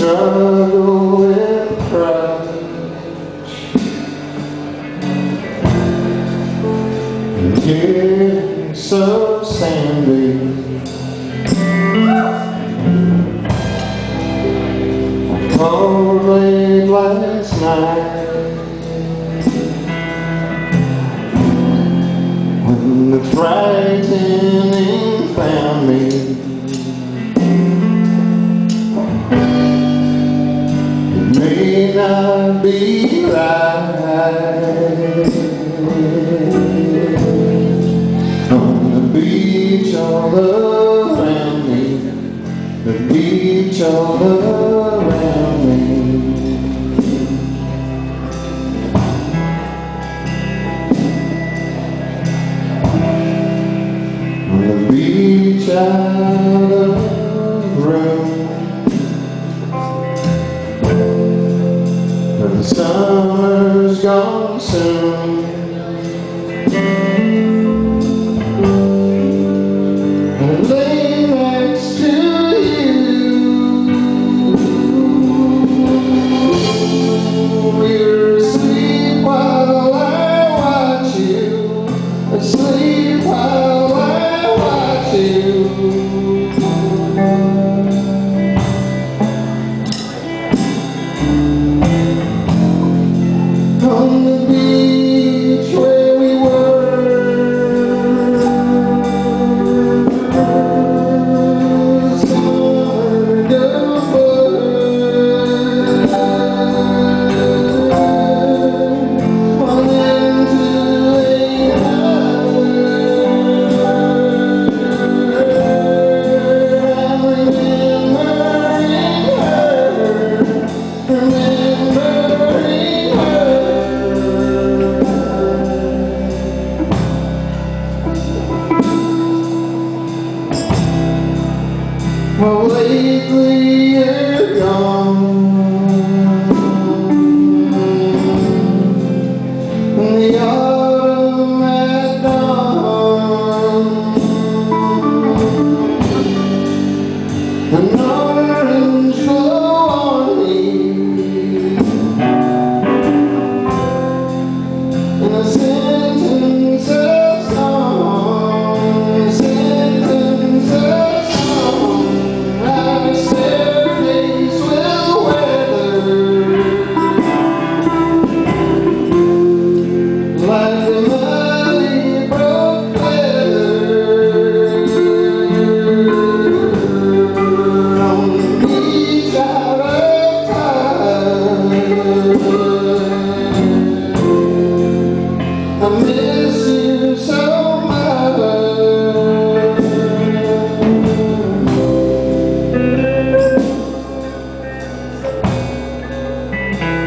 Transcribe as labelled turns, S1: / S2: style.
S1: struggle with pride. And getting so sandy. Late last night When the frightening be right On the beach all around me The beach all around me On the beach out summer's gone Well, lately you're gone the autumn orange Música